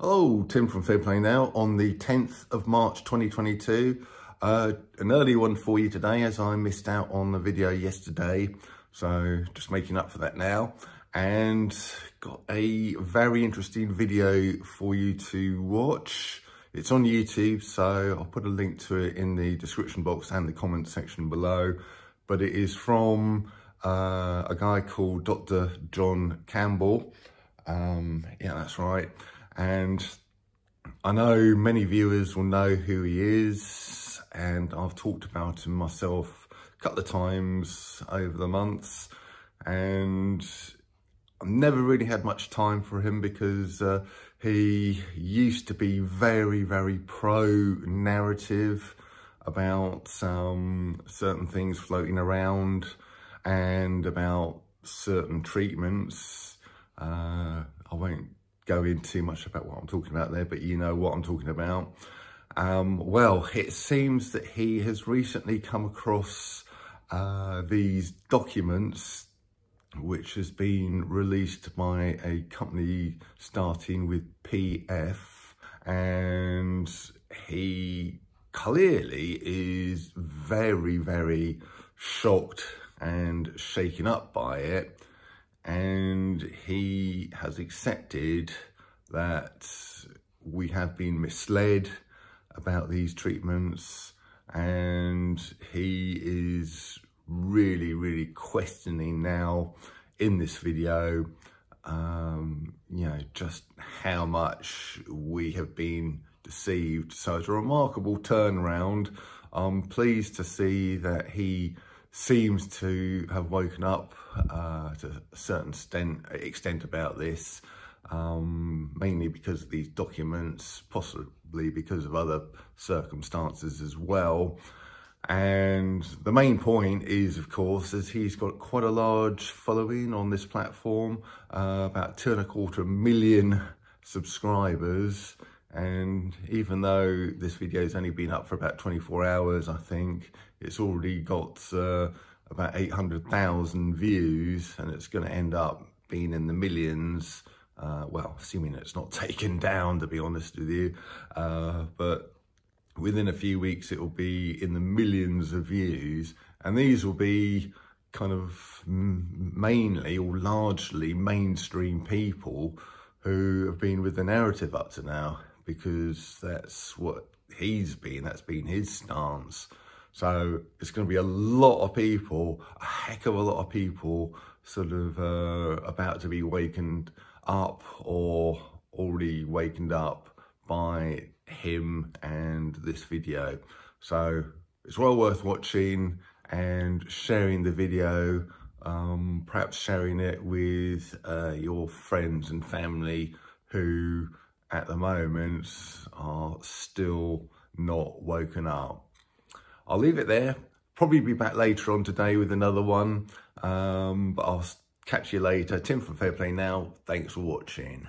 Hello, Tim from Fair Play Now on the 10th of March 2022. Uh, an early one for you today as I missed out on the video yesterday. So just making up for that now. And got a very interesting video for you to watch. It's on YouTube, so I'll put a link to it in the description box and the comment section below. But it is from uh, a guy called Dr. John Campbell. Um, yeah, that's right. And I know many viewers will know who he is and I've talked about him myself a couple of times over the months and I've never really had much time for him because uh, he used to be very, very pro-narrative about um, certain things floating around and about certain treatments. Go in too much about what I'm talking about there, but you know what I'm talking about. Um, well, it seems that he has recently come across uh, these documents which has been released by a company starting with PF and he clearly is very, very shocked and shaken up by it and he has accepted that we have been misled about these treatments. And he is really really questioning now in this video um, you know just how much we have been deceived. So it's a remarkable turnaround. I'm pleased to see that he seems to have woken up uh, to a certain extent, extent about this, um, mainly because of these documents, possibly because of other circumstances as well. And the main point is, of course, is he's got quite a large following on this platform, uh, about two and a quarter million subscribers. And even though this video's only been up for about 24 hours, I think, it's already got uh, about 800,000 views and it's going to end up being in the millions. Uh, well, assuming it's not taken down, to be honest with you. Uh, but within a few weeks, it will be in the millions of views. And these will be kind of mainly or largely mainstream people who have been with the narrative up to now because that's what he's been, that's been his stance. So it's going to be a lot of people, a heck of a lot of people sort of uh, about to be wakened up or already wakened up by him and this video. So it's well worth watching and sharing the video, um, perhaps sharing it with uh, your friends and family who at the moment are still not woken up. I'll leave it there. Probably be back later on today with another one, um, but I'll catch you later. Tim from Fair Play Now. Thanks for watching.